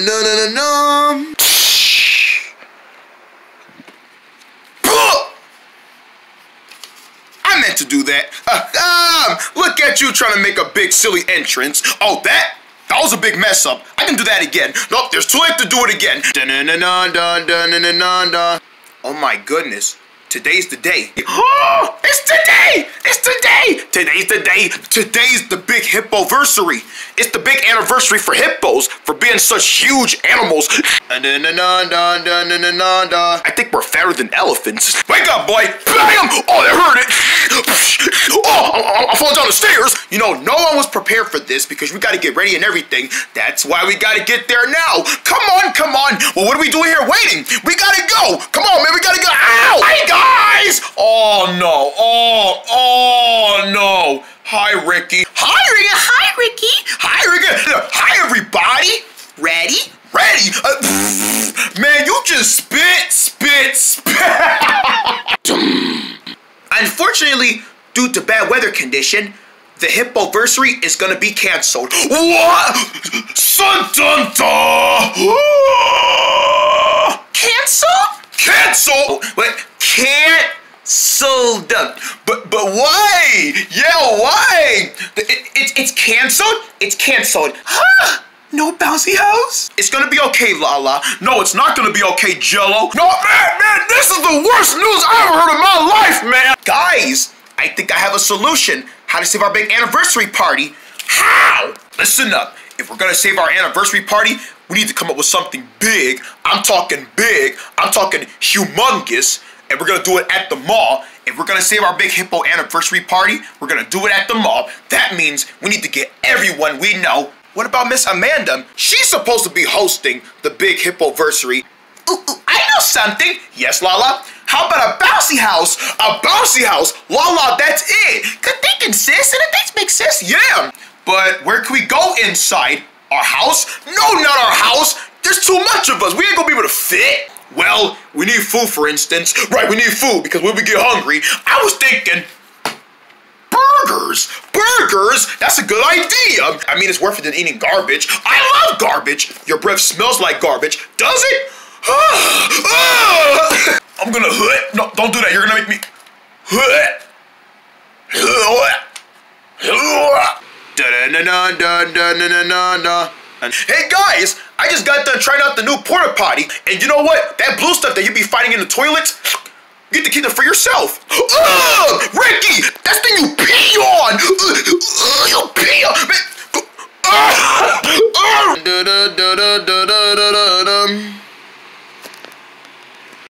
na na na na na. I meant to do that. Uh, um, look at you trying to make a big silly entrance. Oh, that? That was a big mess up. I can do that again. Nope, there's too late to do it again. Dun-dun-dun-dun-dun-dun-dun-dun. Oh my goodness. Today's the day. Oh, it's today! It's today! Today's the day. Today's the big hippoversary. It's the big anniversary for hippos for being such huge animals. I think we're fatter than elephants. Wake up, boy! Bam! Oh, that hurt it! Oh, I'm, I'm falling down the stairs. You know, no one was prepared for this because we got to get ready and everything. That's why we got to get there now. Come on, come on. Well, what are we doing here waiting? We got to go. Come on, man. We got to go. Ow! Hey, guys! Oh, no. Oh, oh, no. Hi, Ricky. Hi, Ricky. Hi, Ricky. Hi, Ricky. Hi, everybody. Ready? Ready? Uh, man, you just spit, spit, spit. Unfortunately, due to bad weather condition, the hippoversary is gonna be canceled. What? Sun dun Cancel? Cancel? Wait, canceled. But but why? Yeah, why? Canceled? It's canceled. Huh? No bouncy house? It's gonna be okay, Lala. No, it's not gonna be okay, Jello. No, man, man, this is the worst news I ever heard in my life, man. Guys, I think I have a solution. How to save our big anniversary party. How? Listen up. If we're gonna save our anniversary party, we need to come up with something big. I'm talking big. I'm talking humongous. And we're gonna do it at the mall. If we're gonna save our big hippo anniversary party, we're gonna do it at the mall. That means we need to get everyone we know what about Miss Amanda? She's supposed to be hosting the big hippoversary. Ooh, ooh, I know something. Yes, Lala? How about a bouncy house? A bouncy house? Lala, that's it. Good thinking, sis. And if it makes sense, yeah. But where can we go inside? Our house? No, not our house. There's too much of us. We ain't gonna be able to fit. Well, we need food, for instance. Right, we need food because when we get hungry, I was thinking burgers. Burgers? That's a good idea. I mean, it's worth it than eating garbage. I love garbage. Your breath smells like garbage. Does it? I'm gonna. No, don't do that. You're gonna make me. Hey guys, I just got done trying out the new porta potty, and you know what? That blue stuff that you be fighting in the toilets, you get to keep them for yourself. Ugh! Ricky! That's the you pee on! Ugh, you pee on! Man.